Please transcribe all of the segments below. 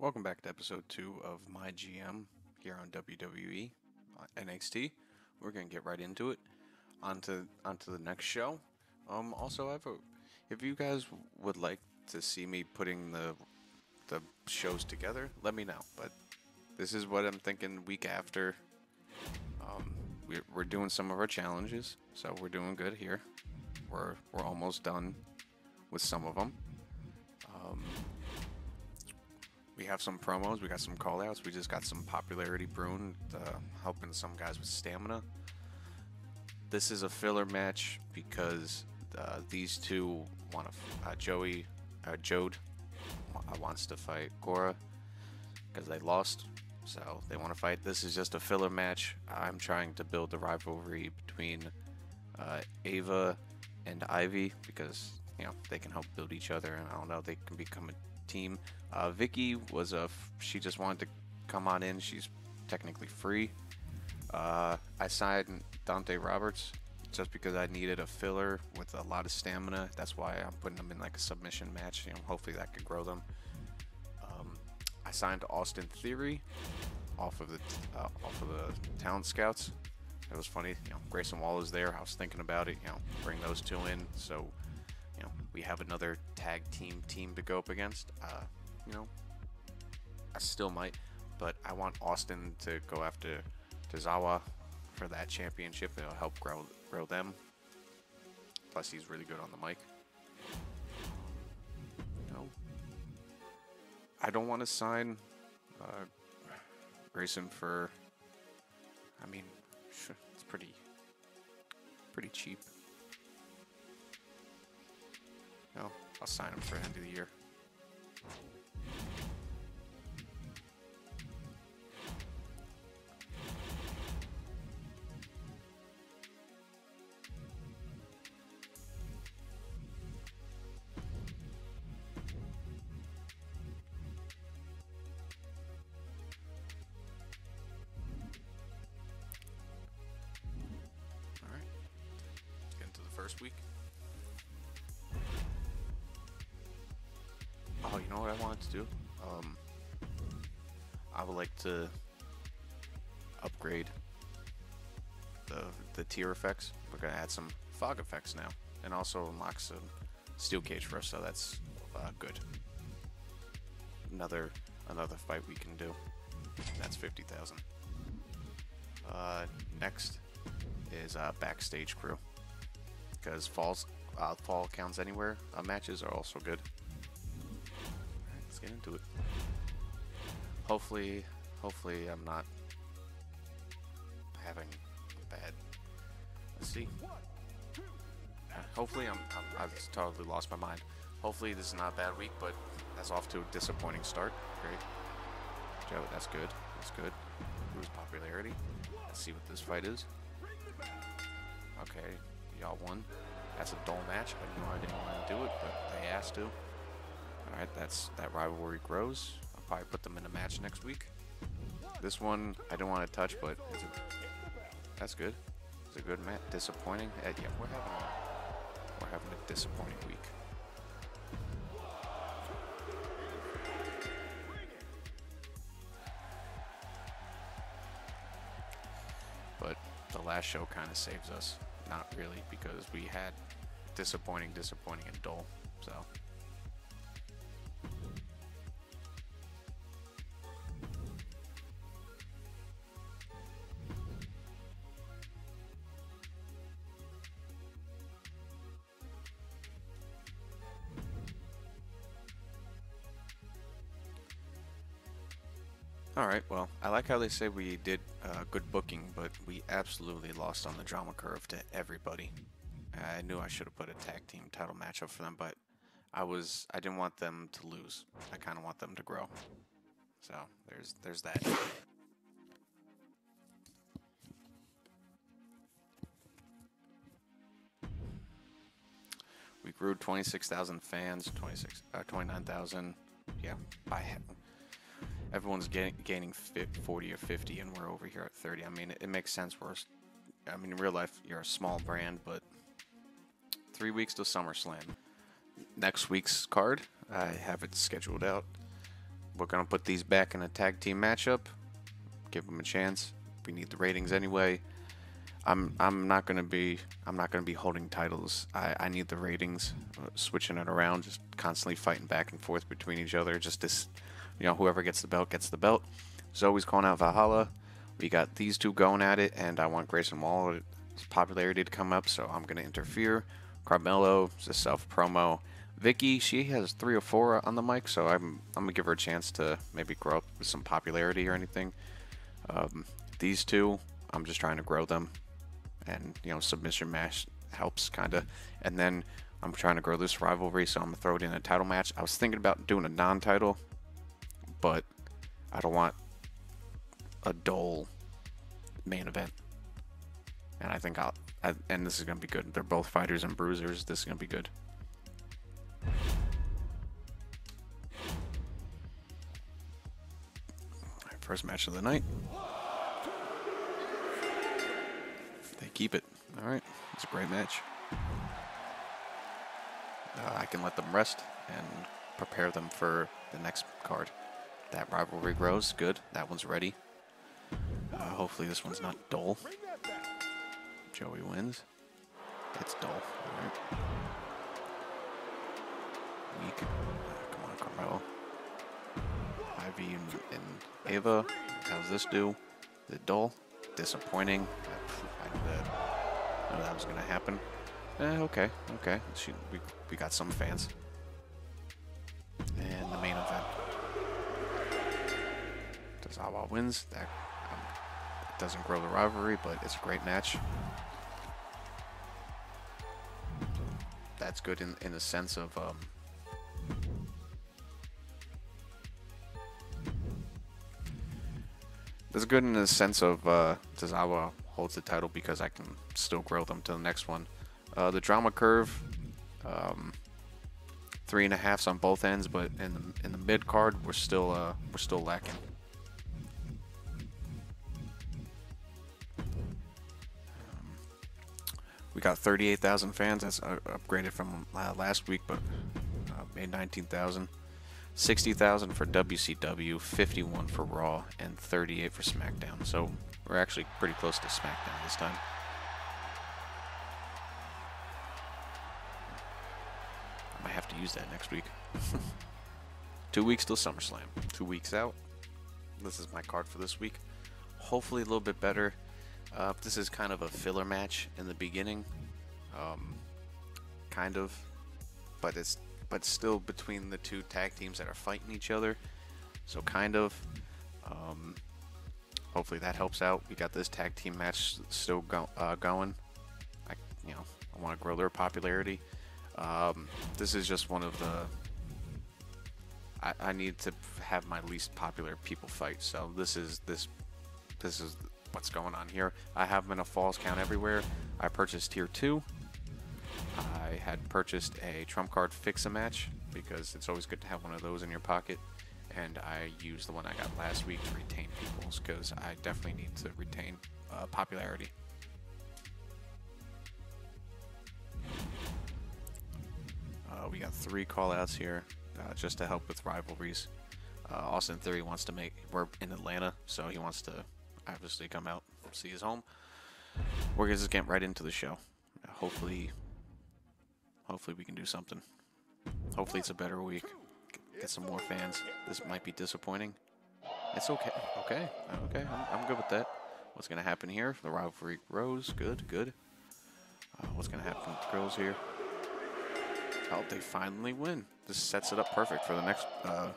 Welcome back to episode two of my GM here on WWE uh, NXT. We're gonna get right into it. Onto onto the next show. Um, also, I have a, if you guys would like to see me putting the the shows together, let me know. But this is what I'm thinking. Week after, um, we're we're doing some of our challenges, so we're doing good here. We're we're almost done with some of them. Um, we have some promos. We got some callouts. We just got some popularity brewing, uh, helping some guys with stamina. This is a filler match because uh, these two want to. Uh, Joey, uh, Jode, wa- wants to fight Gora because they lost, so they want to fight. This is just a filler match. I'm trying to build the rivalry between uh, Ava and Ivy because you know they can help build each other, and I don't know they can become a team. Uh, Vicky was a she just wanted to come on in. She's technically free. Uh, I signed Dante Roberts just because I needed a filler with a lot of stamina. That's why I'm putting them in like a submission match. You know, hopefully that could grow them. Um, I signed Austin Theory off of the uh, off of the Talent Scouts. It was funny, you know. Grayson Waller is there. I was thinking about it. You know, bring those two in, so we have another tag team team to go up against. Uh, you know, I still might, but I want Austin to go after Tozawa for that championship. It'll help grow grow them. Plus, he's really good on the mic. No, I don't want to sign uh, Grayson for. I mean, it's pretty pretty cheap. I'll sign him for the end of the year. All right. Get into the first week. Wanted to do? Um, I would like to upgrade the the tier effects. We're gonna add some fog effects now, and also unlock some steel cage for us. So that's uh, good. Another another fight we can do. That's fifty thousand. Uh, next is uh, backstage crew because falls uh, fall counts anywhere uh, matches are also good. Get into it. Hopefully, hopefully I'm not having a bad. Let's see. Hopefully I'm, I'm I've totally lost my mind. Hopefully this is not a bad week, but that's off to a disappointing start. Great. Joe, that's good. That's good. Who's popularity? Let's see what this fight is. Okay, y'all won. That's a dull match. I I didn't want to do it, but they asked to. All right, that's that rivalry grows. I'll probably put them in a match next week. This one I don't want to touch, but that's good. It's a good match. Disappointing. Uh, yeah, we're having a, we're having a disappointing week. But the last show kind of saves us. Not really, because we had disappointing, disappointing, and dull. So. They say we did uh, good booking, but we absolutely lost on the drama curve to everybody. I knew I should have put a tag team title matchup for them, but I was I didn't want them to lose. I kind of want them to grow. So there's there's that. We grew 26,000 fans, 26, uh, 29,000. Yeah, by everyone's getting, gaining fi- 40 or 50 and we're over here at 30 i mean it, it makes sense we're i mean in real life you're a small brand but three weeks to SummerSlam. Next week's card, I have it scheduled out. we're gonna put these back in a tag team matchup. Give them a chance. We need the ratings anyway. I'm I'm not gonna be I'm not gonna be holding titles. I, I need the ratings, uh, switching it around, just constantly fighting back and forth between each other. Just this, you know, whoever gets the belt gets the belt. Zoe's calling out Valhalla. We got these two going at it, and I want Grayson Waller's popularity to come up, so I'm gonna interfere. Carmelo, it's a self promo. Vicky, she has three or four on the mic, so I'm I'm gonna give her a chance to maybe grow up with some popularity or anything. Um, these two, I'm just trying to grow them and you know submission match helps kind of and then i'm trying to grow this rivalry so i'm gonna throw it in a title match i was thinking about doing a non-title but i don't want a dull main event and i think i'll I, and this is gonna be good they're both fighters and bruisers this is gonna be good first match of the night They keep it. All right. It's a great match. Uh, I can let them rest and prepare them for the next card. That rivalry grows. Good. That one's ready. Uh, hopefully this one's not dull. Joey wins. It's dull. All right. Weak. Uh, come on, Carmelo. Ivy and, and Ava. How's this do? Is it dull? Disappointing. I knew that, knew that was going to happen. Eh, okay, okay. She, we, we got some fans. Tozawa wins. That, um, doesn't grow the rivalry, but it's a great match. That's good in, in the sense of um, That's good in the sense of uh, holds the title because I can still grow them to the next one. Uh, the drama curve, um, three and a halfs on both ends, but in the in the mid card we're still uh, we're still lacking. We got 38,000 fans. That's uh, upgraded from uh, last week, but uh, made 19,000. 60,000 for WCW, 51 for Raw, and 38 for SmackDown. So we're actually pretty close to SmackDown this time. I might have to use that next week. Two weeks till SummerSlam. Two weeks out. This is my card for this week. Hopefully a little bit better. Uh, this is kind of a filler match in the beginning. Um, kind of. But it's but still between the two tag teams that are fighting each other. So kind of. Um, hopefully that helps out. We got this tag team match still go, uh, going. I, you know, I want to grow their popularity. Um, this is just one of the. I, I need to have my least popular people fight. So this is this. This is what's going on here. I have in a falls count everywhere. I purchased tier two. I had purchased a trump card fix a match because it's always good to have one of those in your pocket. And I used the one I got last week to retain peoples because I definitely need to retain uh, popularity. Uh, we got three callouts here uh, just to help with rivalries. Uh, Austin Theory wants to make, we're in Atlanta, so he wants to obviously come out, see his home. We're gonna just getting right into the show. hopefully Hopefully we can do something. Hopefully it's a better week. Get some more fans. This might be disappointing. It's okay. Okay. Okay. I'm, I'm good with that. What's going to happen here? The rivalry grows. Good. Good. Uh, what's going to happen with the girls here? Oh, they finally win. This sets it up perfect for the next... Uh,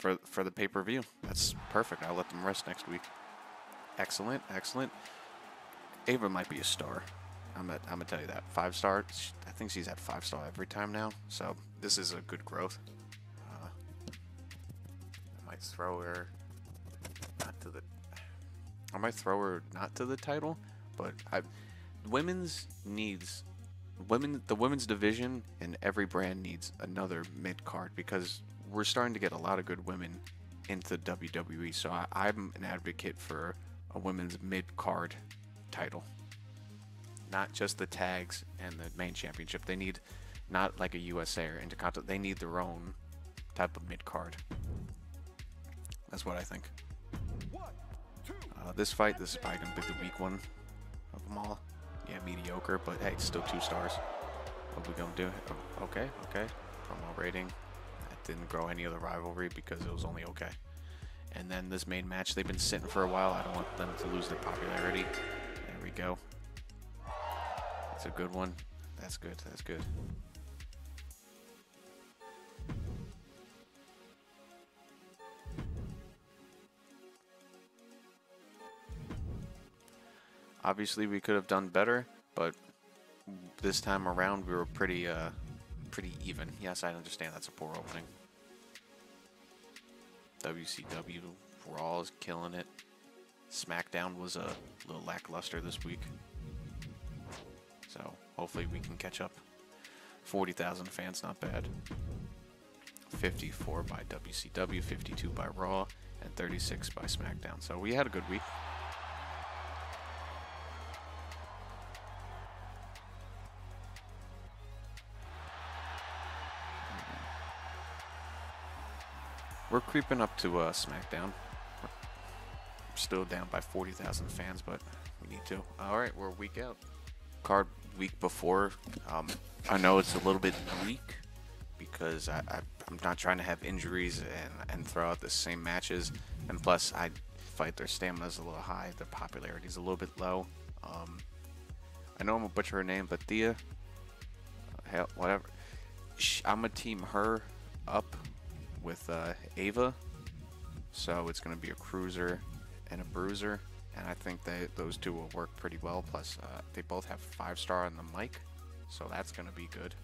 for, for the pay-per-view. That's perfect. I'll let them rest next week. Excellent. Excellent. Ava might be a star. I'm gonna, I'm gonna tell you that. Five star, I think she's at five star every time now. So this is a good growth. Uh, I might throw her not to the. I might throw her not to the title, but I, women's needs, women the women's division and every brand needs another mid card because we're starting to get a lot of good women into WWE. So I, I'm an advocate for a women's mid card title not just the tags and the main championship. They need not like a USA or Intercontinental. They need their own type of mid card. That's what I think. Uh, this fight, this is probably gonna be the weak one of them all. Yeah, mediocre, but hey, it's still two stars. What we gonna do? Oh, okay, okay. Promo rating. Didn't grow any of the rivalry because it was only okay. And then this main match, they've been sitting for a while. I don't want them to lose their popularity. There we go. That's a good one. That's good. That's good. Obviously, we could have done better, but this time around, we were pretty, uh, pretty even. Yes, I understand that's a poor opening. WCW Raw is killing it. SmackDown was a little lackluster this week. So hopefully we can catch up. 40,000 fans, not bad. 54 by WCW, 52 by Raw, and 36 by SmackDown. So we had a good week. Creeping up to uh, SmackDown. We're still down by 40,000 fans, but we need to. All right, we're a week out. Card week before. Um, I know it's a little bit weak because I, I, am not trying to have injuries and, and throw out the same matches. And plus, I fight their stamina's a little high, their popularity's a little bit low. Um, I know I'm gonna butcher her name, but Thea, hell, whatever. I'm a team her up with uh, Ava. So it's going to be a cruiser and a bruiser. And I think that those two will work pretty well. Plus, uh, they both have five star on the mic. So that's going to be good.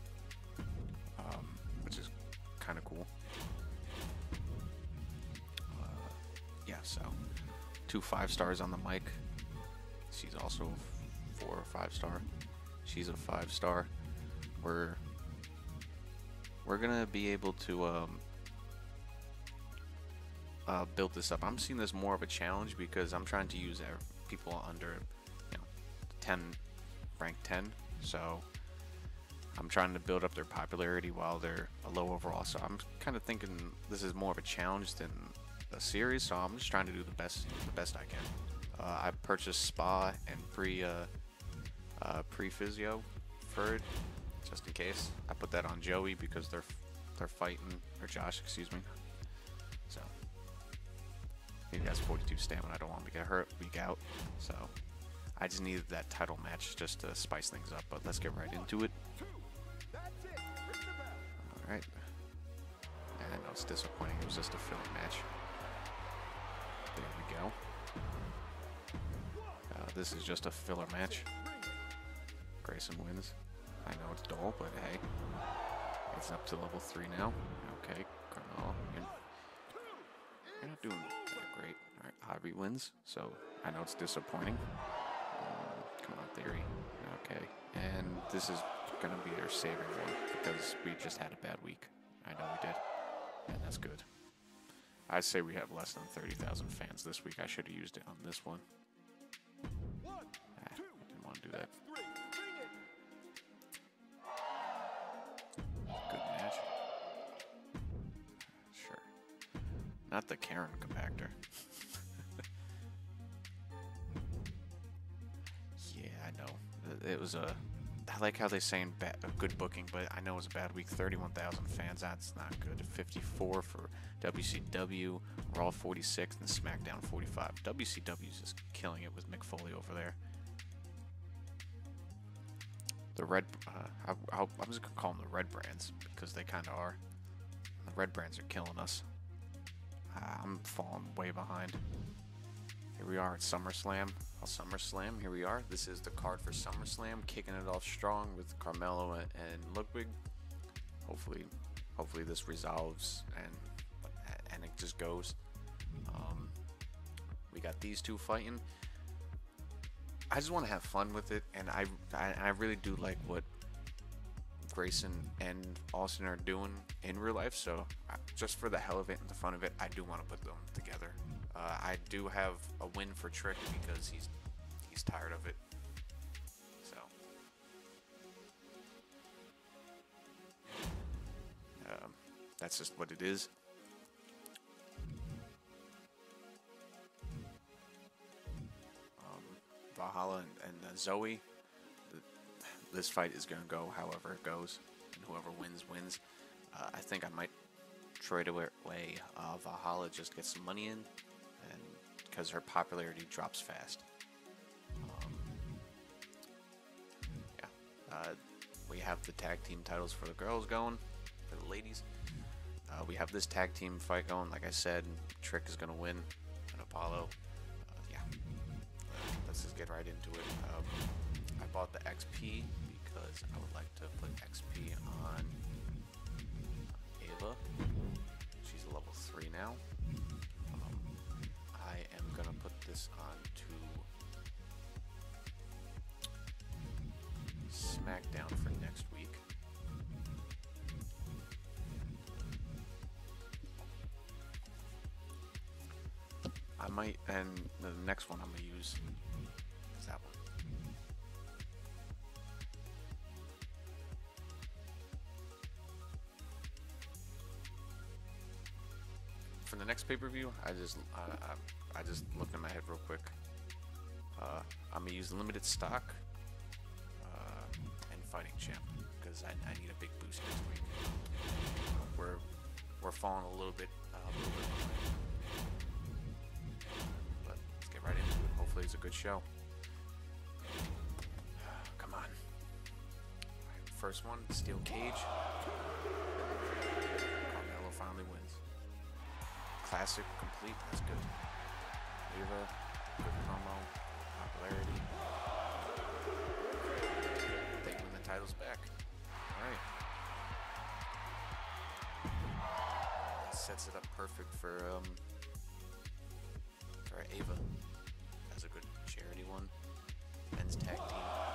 Um, which is kind of cool. Uh, yeah, so two five stars on the mic. She's also four or five star. She's a five star. We're we're gonna be able to um, uh, built this up. I'm seeing this more of a challenge because I'm trying to use people under, you know, 10, rank 10. So I'm trying to build up their popularity while they're a low overall. So I'm kind of thinking this is more of a challenge than a series. So I'm just trying to do the best, the best I can. Uh, I purchased spa and pre, uh, uh, pre physio for it, just in case. I put that on Joey because they're they're fighting, or Josh, excuse me. He has 42 stamina. I don't want him to get hurt week out. So I just needed that title match just to spice things up. But let's get right into it. Alright. I know it's disappointing. It was just a filler match. There we go. Uh, this is just a filler match. Grayson wins. I know it's dull, but hey. It's up to level 3 now. Okay, you're, you're not doing Ivory wins, so I know it's disappointing. Um, come on, Theory. Okay, and this is going to be their saving one because we just had a bad week. I know we did, and that's good. I'd say we have less than 30,000 fans this week. I should have used it on this one. Ah, I didn't want to do that. Good match. Sure. Not the Karen compactor. it was a. I like how they saying bad, a good booking, but I know it was a bad week. 31,000 fans, that's not good. 54 for WCW, Raw 46, and SmackDown 45. WCW is just killing it with Mick Foley over there. The red, uh, I, I'm just gonna call them the red brands because they kind of are. The red brands are killing us. I'm falling way behind. Here we are at SummerSlam. Well, SummerSlam, here we are. This is the card for SummerSlam, kicking it off strong with Carmelo and, Ludwig. Hopefully, hopefully this resolves and and it just goes. Um, we got these two fighting. I just want to have fun with it, and I, I I really do like what Grayson and Austin are doing in real life. So just for the hell of it and the fun of it, I do want to put them together. Uh, I do have a win for Trick because he's he's tired of it. So. Um, that's just what it is. Um, Valhalla and, and uh, Zoe. This fight is going to go however it goes, and whoever wins wins. Uh, I think I might trade away uh, Valhalla just get some money in, because her popularity drops fast. Um, yeah, uh, we have the tag team titles for the girls going, for the ladies. Uh, we have this tag team fight going. Like I said, Trick is gonna win, and Apollo. Uh, yeah, let's just get right into it. Um, I bought the XP because I would like to put XP on Ava. She's a level three now. This on to SmackDown for next week. I might, and the next one I'm gonna use is that one. For the next pay-per-view, I just I just looked in my head real quick. Uh, I'm gonna use limited stock uh, and fighting champ because I, I need a big boost next week. We're we're falling a little bit uh, a little bit behind. But let's get right into it. Hopefully, it's a good show. Come on. Alright, first one, steel cage. Carmelo finally wins. Classic, complete. That's good. Good promo, popularity. They win the titles back. All right. Sets it up perfect for um for Ava. That's a good charity one. Men's tag team.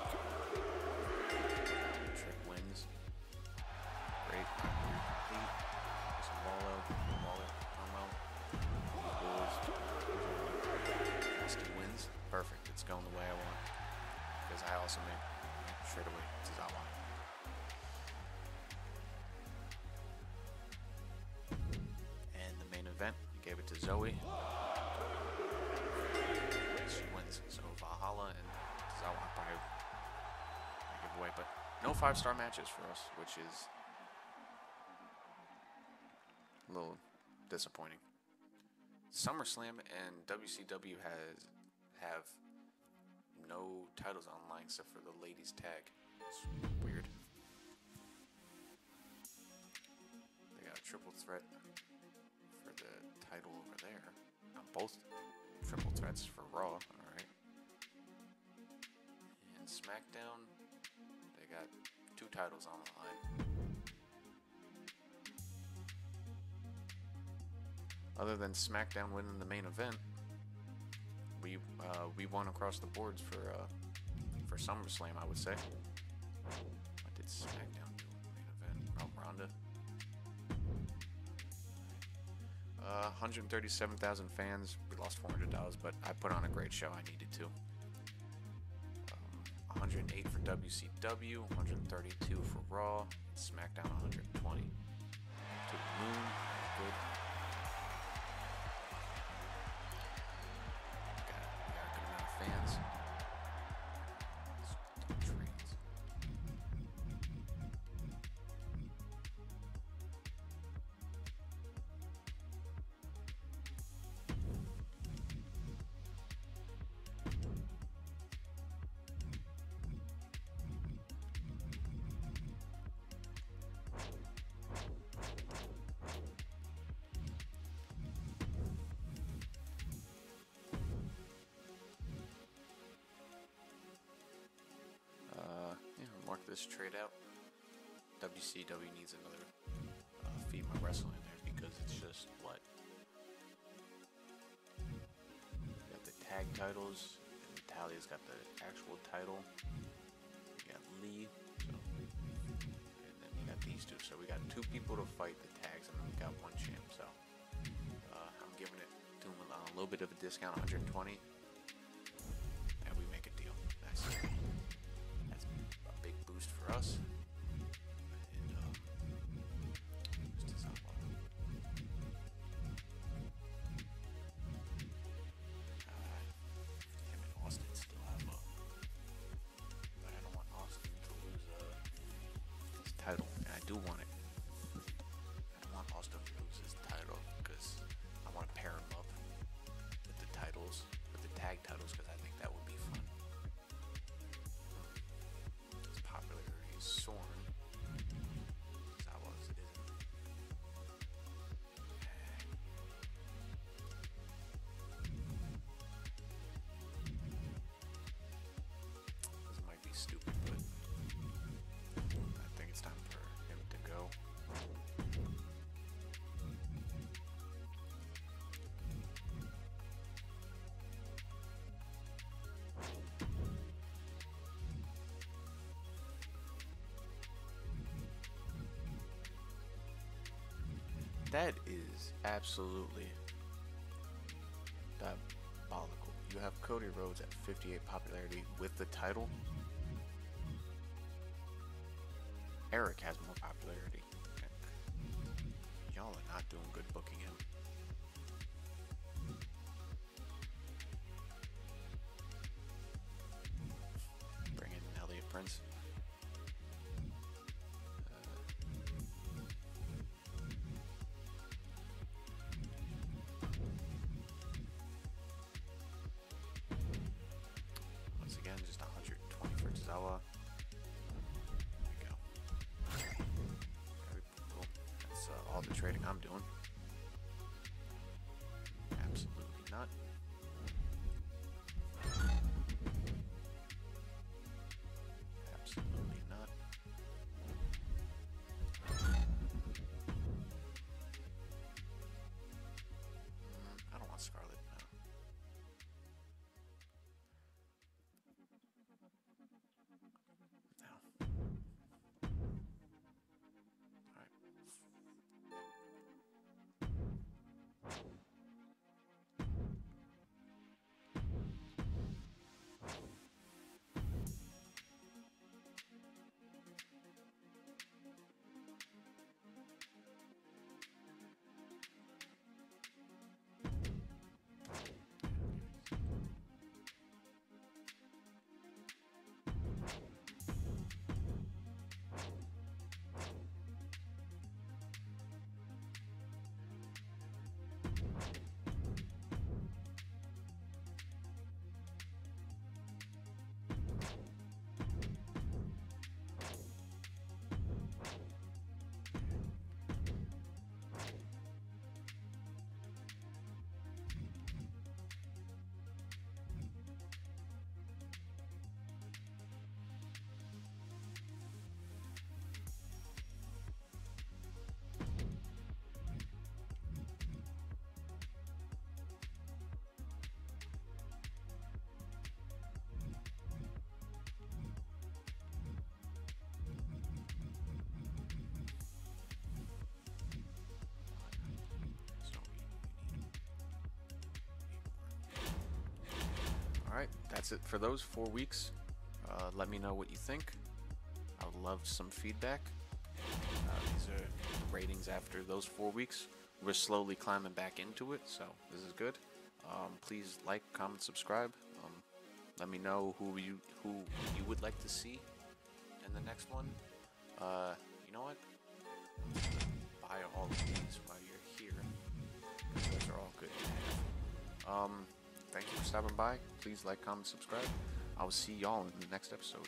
I also made straight away Tozawa. And the main event, gave it to Zoe. She wins. So Valhalla and Tozawa probably give away, but no five star matches for us, which is a little disappointing. SummerSlam and WCW has have no titles online except for the ladies tag. It's weird. They got a triple threat for the title over there. On both triple threats for Raw, alright. And SmackDown, they got two titles on the line. Other than SmackDown winning the main event, we uh, we won across the boards for uh, for SummerSlam, I would say. What did SmackDown do in the main event? Ronda. Uh, 137,000 fans. We lost $400, but I put on a great show. I needed to. Um, 108 for WCW, 132 for Raw, SmackDown 120. To the moon, this trade out. WCW needs another uh, female wrestler in there because it's just what got the tag titles. And Talia's got the actual title. You got Lee, so and then you got these two. So we got two people to fight the tags, and then we got one champ. So uh, I'm giving it to him a little bit of a discount, 120, boost for us. That is absolutely diabolical. You have Cody Rhodes at 58 popularity with the title. Eric has more popularity. Y'all are not doing good booking him. Bring in Elliot Prince. It for those four weeks. Uh, let me know what you think. I would love some feedback. Uh, these are ratings after those four weeks. We're slowly climbing back into it, so this is good. Um, please like, comment, subscribe. Um, let me know who you who you would like to see in the next one. Uh, you know what? Buy all of these while you're here. Those are all good. Um, thank you for stopping by. Please like, comment, subscribe. I will see y'all in the next episode.